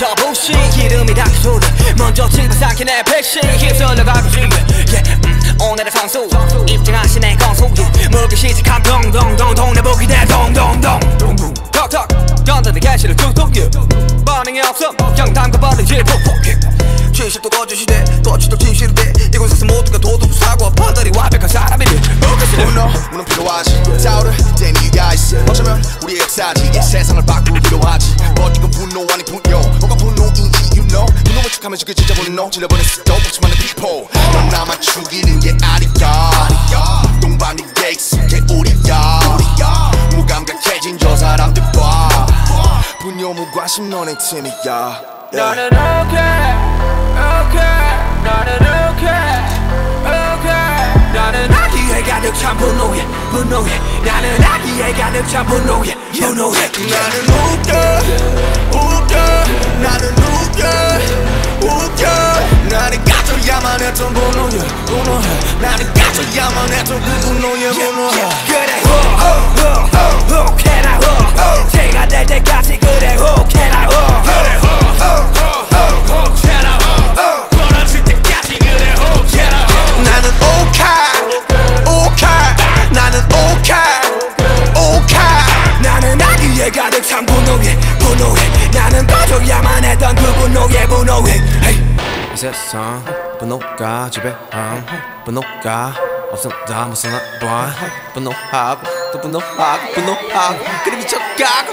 더 부시 기름이 닦여줘도 먼저 질투삼킨 내 백신. 휩쓸려 가고 싶네 yeah, 음, 오늘의 선수. 입증하신 내 건수 물기 시작한 동동동 동네 보기 내 동동동. 턱턱 건드는 개시를 툭툭 반응이 없어. 영담과 버리지 푹푹 70도 거주 시대 거치도 진실을 대 이곳에서 모두가 도둑 사고. 판단이 완벽한 사람이니. 문어 문은 필요하지. 땐 이유가 있어 어쩌면 우리의 역사지. 이 세상을 바꾸기로 하지. 버티고 분노 아니 분노. 뭐가 분노인지 you know. 분노를 척하면서 그 진짜 분노 질러버린 수도 없지 많은 people. 넌 나만 죽이는 게 아니야 동반이 게 익숙해 우리야. 무감각해진 저 사람들 봐 분노 무관심 너네 팀이야. 나는 okay, okay. 나는 okay, okay. 나는 아기에 가득 찬 분노에 분노에 나는 아기에 가득 찬 분노에 분노에 나는 웃겨. 웃겨. 나는 웃겨. 웃겨. 나는 가져야만 했던 분노야 분노해. 나는 가져야만 했던 그 분노야 분노 세상 분노가 지배함 분노가 없었다. 무슨 봐 분노하고 또 분노하고 분노하고 그래 미쳐가고.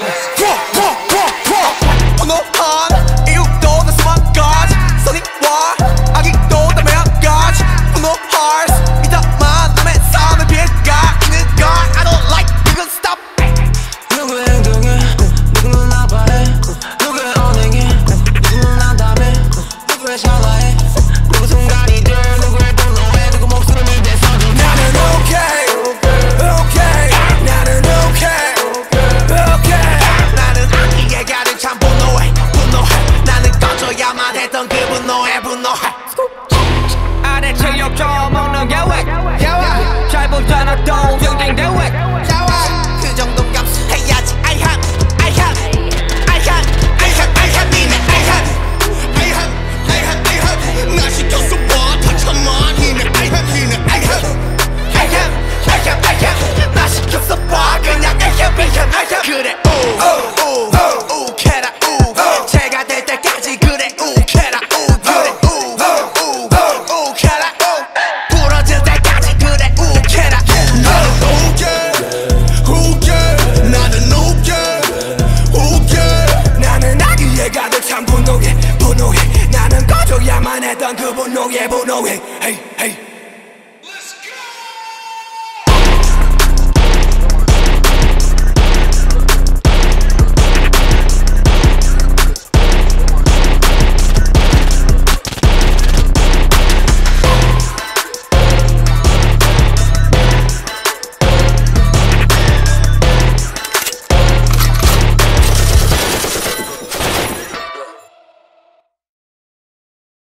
분노한 이유도 나 수만까지. 선의와 악의도 다 매한까지. 분노할 믿다만 남의 삶을 피해가 있는 걸 I don't like 이건 stop. 누구의 행동에 누구는 나빠해 누구의 언행에 누구는 난담해 누구의 샤라 꺼져야만 Hey, hey, hey.